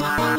Bye.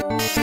Thank you.